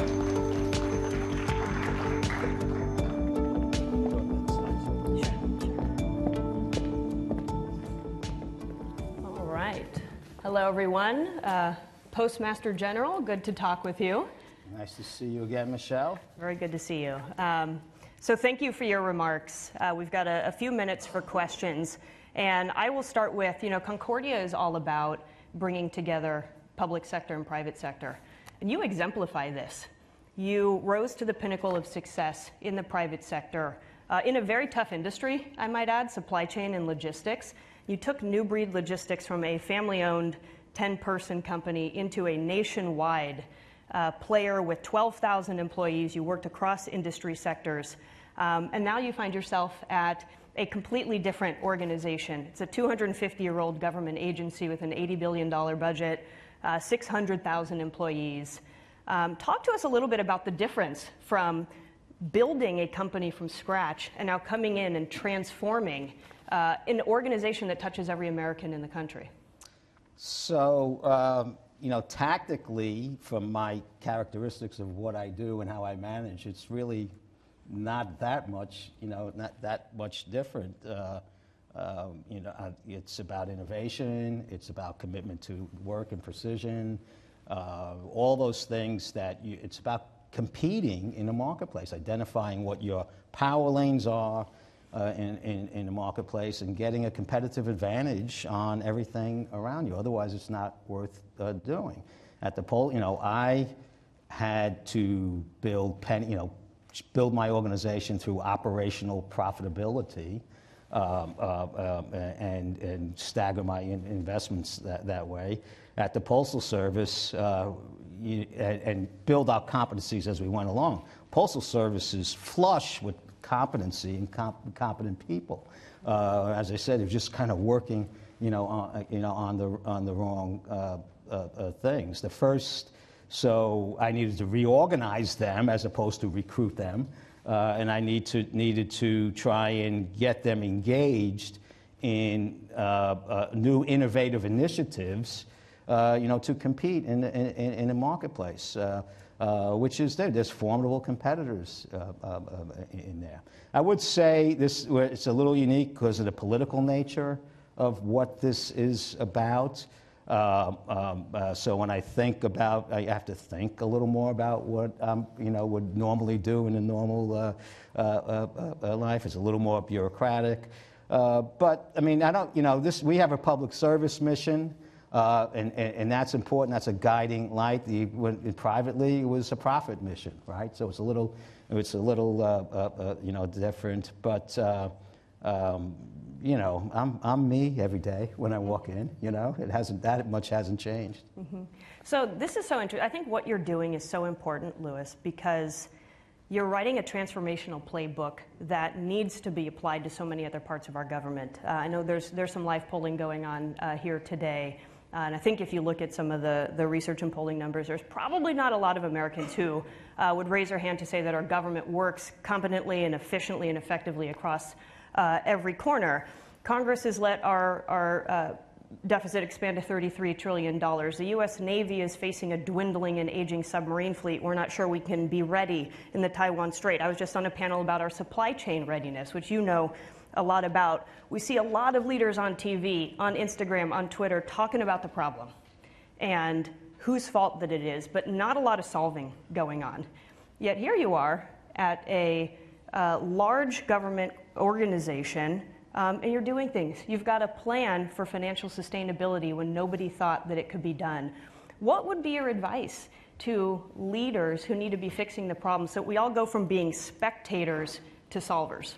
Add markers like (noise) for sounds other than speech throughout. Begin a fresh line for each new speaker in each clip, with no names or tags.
All right. Hello, everyone. Uh, Postmaster General, good to talk with you.
Nice to see you again, Michelle.
Very good to see you. Um, so, thank you for your remarks. Uh, we've got a, a, few minutes for questions. And I will start with you know, Concordia is all about bringing together public sector and private sector. And you exemplify this. You rose to the pinnacle of success in the private sector uh, in a very tough industry, I might add, supply chain and logistics. You took New Breed Logistics from a family owned 10 person company into a nationwide uh, player with 12,000 employees. You worked across industry sectors. Um, and now you find yourself at a completely different organization. It's a 250 year old government agency with an $80 billion budget, uh, 600,000 employees. Um, talk to us a little bit about the difference from building a company from scratch and now coming in and transforming uh, an organization that touches every American in the country.
So, um, you know, tactically, from my characteristics of what I do and how I manage, it's really not that much, you know, not that much different. Uh, um, you know, uh, it's about innovation. It's about commitment to work and precision. Uh, all those things that you, it's about competing in the marketplace, identifying what your power lanes are uh, in, in, in the marketplace, and getting a competitive advantage on everything around you. Otherwise, it's not worth uh, doing. At the poll, you know, I had to build pen, you know, build my organization through operational profitability um, uh, um, and, and stagger my in investments that, that way. At the Postal Service, uh, you, and, and, build our competencies as we went along. Postal Service is flush with competency and comp competent people. Uh, as I said, they're just kind of working, you know, on, you know, on the on the wrong uh, uh, uh, things. The first so I needed to reorganize them as opposed to recruit them. Uh, and I need to, needed to try and get them engaged in uh, uh, new innovative initiatives, uh, you know, to compete in, in, in the marketplace, uh, uh, which is there. There's formidable competitors in there. I would say this, it's a little unique because of the political nature of what this is about. Uh, um, uh, so when I think about, I have to think a little more about what I um, you know, would normally do in a normal uh, uh, uh, uh life. It's a little more bureaucratic. but I mean, I don't, you know, this, we have a public service mission. And, and, and, that's important. That's a guiding light. The, when, privately, it was a profit mission, right? So it's a little, it's a little, you know, different. But um, you know, I'm, I'm me every day when I walk in, you know, it hasn't, that much hasn't changed.
Mm-hmm. So this is so interesting. I think what you're doing is so important, Louis, because you're writing a transformational playbook that needs to be applied to so many other parts of our government. Uh, I know there's, there's some live polling going on uh, here today. Uh, and I think if you look at some of the, the research and polling numbers, there's probably not a lot of Americans who uh, would raise their hand to say that our government works competently and efficiently and effectively across uh, every corner. Congress has let our, our uh, deficit expand to $33 trillion. The U.S. Navy is facing a dwindling and aging submarine fleet. We're not sure we can be ready in the Taiwan Strait. I was just on a panel about our supply chain readiness, which you know a lot about. We see a lot of leaders on TV, on Instagram, on Twitter talking about the problem and whose fault that it is, but not a lot of solving going on. Yet here you are at a uh, large government organization um, and you're doing things. You've got a plan for financial sustainability when nobody thought that it could be done. What would be your advice to leaders who need to be fixing the problem so we all go from being spectators to solvers?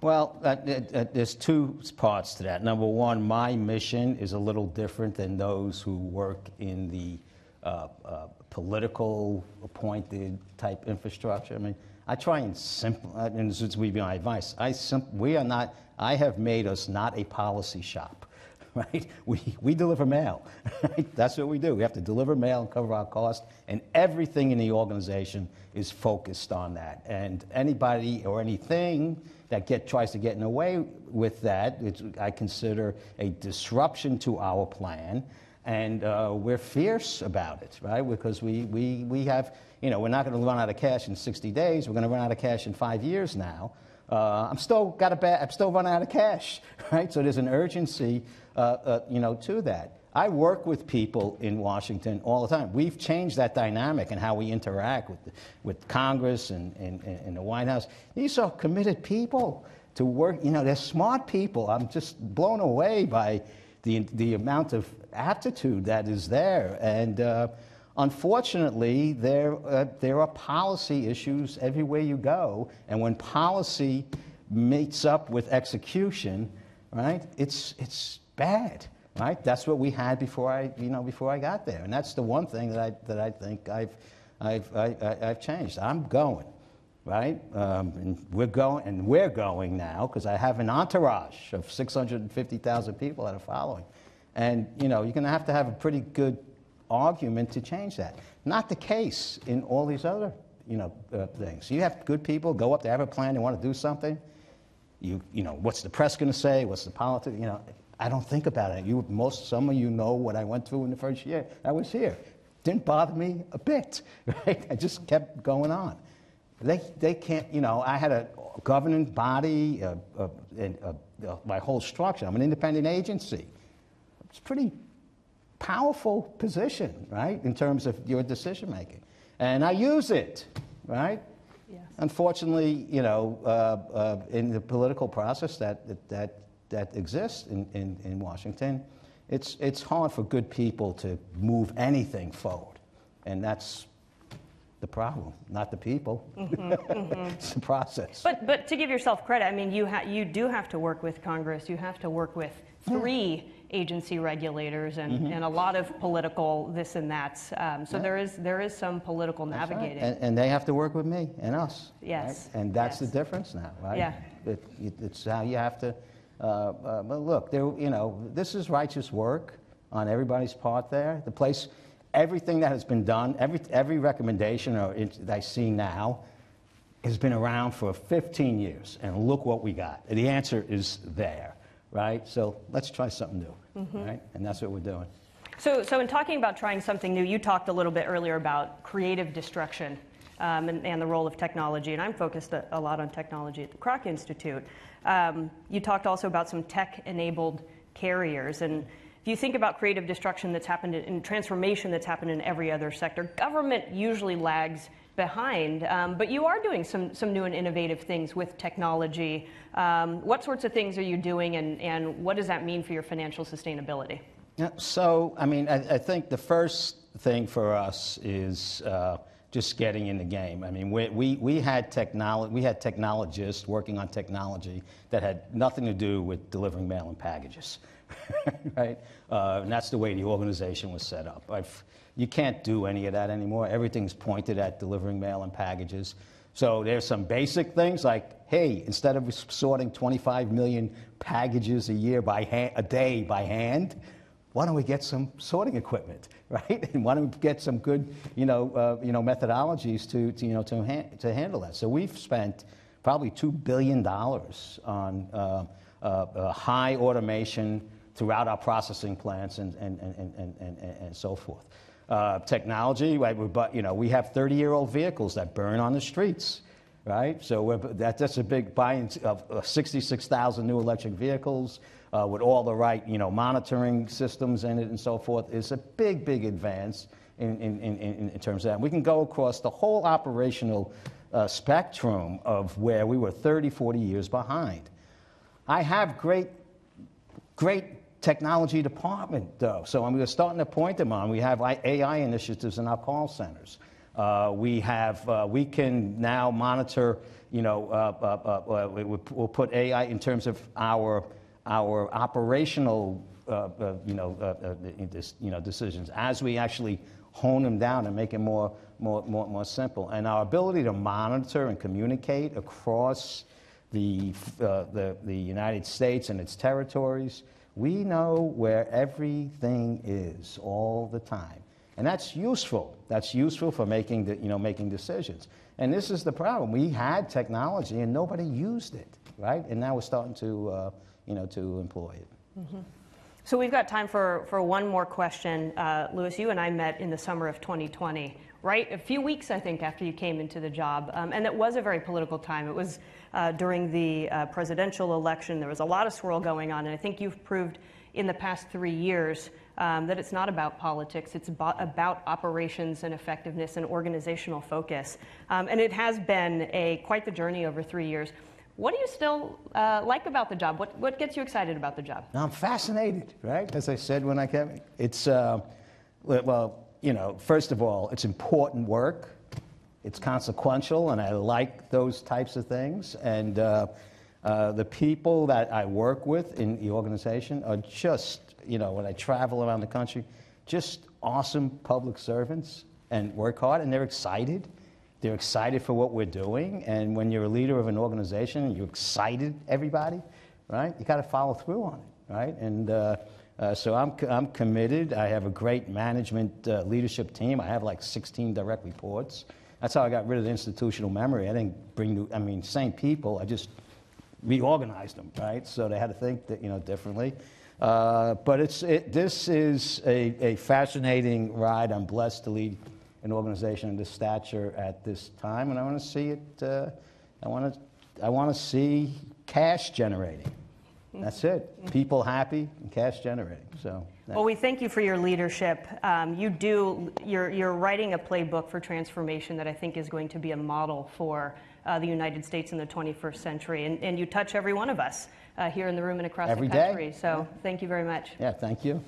Well, uh, uh, there's two parts to that. Number one, my mission is a little different than those who work in the uh, uh political appointed type infrastructure. I mean, I try and simple, uh, and this would be my advice. I sim- we are not, I have made us not a policy shop, (laughs) right? We, we deliver mail. (laughs) Right? That's what we do. We have to deliver mail and cover our costs, and everything in the organization is focused on that. And anybody or anything that get, tries to get in the way with that, I consider a disruption to our plan And uh, we're fierce about it, right? Because we, we, we have, you know, we're not going to run out of cash in 60 days. We're going to run out of cash in five years now. Uh, I'm still got a bad, I'm still running out of cash, (laughs) right? So there's an urgency, uh, uh, you know, to that. I work with people in Washington all the time. We've changed that dynamic and how we interact with, with Congress and, and, and the White House. These are committed people to work. You know, they're smart people. I'm just blown away by the, the amount of aptitude that is there. And uh, unfortunately, there, uh, there are policy issues everywhere you go. And when policy meets up with execution, right, it's, it's bad right? That's what we had before I, you know, before I got there, and that's the one thing that I, that I think I've, I've, I, I, I've changed. I'm going, right? Um, and we're going, and we're going now because I have an entourage of 650,000 people that are following, and you know, you're going to have to have a pretty good argument to change that. Not the case in all these other, you know, uh, things. You have good people go up, they have a plan, they want to do something. You, you know, what's the press going to say? What's the politics? You know, I don't think about it. You, most, some of you know what I went through in the first year. I was here. Didn't bother me a bit, (laughs) right? I just kept going on. They, they can't, you know, I had a governing body, uh, uh, uh, my whole structure. I'm an independent agency. It's a pretty powerful position, right, in terms of your decision making. And I use it, right? Yes. Unfortunately, you know, uh, uh, in the political process, that, that that exists in, in, in Washington, it's, it's hard for good people to move anything forward. And that's the problem, not the people. Mm-hmm, mm-hmm. (laughs) it's the process.
But, but to give yourself credit, I mean, you, ha- you do have to work with Congress, you have to work with three agency regulators and, mm-hmm. and a lot of political this and that. Um, so yeah. there, is, there is some political that's navigating.
Right. And, and, they have to work with me and us.
Yes.
Right? And that's
yes.
the difference now, right?
Yeah.
It, it, it's how you have to uh, uh, but look, there, you know, this is righteous work on everybody's part there. The place, everything that has been done, every, every recommendation or that I see now has been around for 15 years. And look what we got. The answer is there, right? So let's try something new, mm-hmm. right? And that's what we're doing.
So, so in talking about trying something new, you talked a little bit earlier about creative destruction um, and, and, the role of technology, and I'm focused a, a lot on technology at the Krach Institute. Um, you talked also about some tech-enabled carriers, and if you think about creative destruction that's happened in transformation that's happened in every other sector, government usually lags behind, um, but you are doing some, some new and innovative things with technology. Um, what sorts of things are you doing, and, and what does that mean for your financial sustainability?
Yeah, so, I mean, I, I think the first thing for us is uh, just getting in the game. I mean, we, we, we, had technolo- we had technologists working on technology that had nothing to do with delivering mail and packages, (laughs) right? Uh, and that's the way the organization was set up. I've, you can't do any of that anymore. Everything's pointed at delivering mail and packages. So there's some basic things like, hey, instead of sorting 25 million packages a year by hand, a day by hand, why don't we get some sorting equipment, (laughs) right? And why don't we get some good, you know, uh, you know methodologies to, to you know, to, ha- to handle that? So we've spent probably $2 billion on uh, uh, uh, high automation throughout our processing plants and, and, and, and, and, and so forth. Uh, technology, right, but, you know, we have 30-year-old vehicles that burn on the streets right? So that, that's a big buying of uh, 66,000 new electric vehicles uh, with all the right, you know, monitoring systems in it and so forth is a big, big advance in, in, in, in terms of that. We can go across the whole operational uh, spectrum of where we were 30, 40 years behind. I have great, great technology department, though. So I'm starting to point them on. We have AI initiatives in our call centers. Uh, we have, uh, we can now monitor, you know, uh, uh, uh we'll put AI in terms of our our operational uh, uh, you, know, uh, uh this, you know, decisions as we actually hone them down and make it more, more, more, more simple. And our ability to monitor and communicate across the, uh, the, the United States and its territories, we know where everything is all the time. And that's useful. That's useful for making, the, you know, making decisions. And this is the problem. We had technology and nobody used it, right? And now we're starting to, uh, you know, to employ it. Mm-hmm.
So we've got time for, for one more question. Uh, Louis, you and I met in the summer of 2020, right? A few weeks, I think, after you came into the job. Um, and it was a very political time. It was uh, during the uh, presidential election. There was a lot of swirl going on. And I think you've proved in the past three years um, that it's not about politics, it's about, about, operations and effectiveness and organizational focus. Um, and it has been a, quite the journey over three years. What do you still uh, like about the job? What, what gets you excited about the job?
I'm fascinated, right? As I said when I came, it's, uh, well, you know, first of all, it's important work. It's consequential, and I like those types of things. And uh, uh, the people that I work with in the organization are just, you know, when I travel around the country, just awesome public servants and work hard, and they're excited they're excited for what we're doing. And when you're a leader of an organization, you excited everybody, right? You got to follow through on it, right? And uh, uh, so I'm, I'm committed. I have a great management uh, leadership team. I have like 16 direct reports. That's how I got rid of the institutional memory. I didn't bring new, I mean, same people. I just reorganized them, right? So they had to think that, you know, differently. Uh, but it's, it, this is a, a fascinating ride. I'm blessed to lead an organization of this stature at this time, and I want to see it. Uh, I want to. I want to see cash generating. That's it. People happy and cash generating. So.
Well, we thank you for your leadership. Um, you do. You're you're writing a playbook for transformation that I think is going to be a model for uh, the United States in the 21st century, and, and you touch every one of us uh, here in the room and across
every
the country.
Day.
So, yeah. thank you very much.
Yeah. Thank you.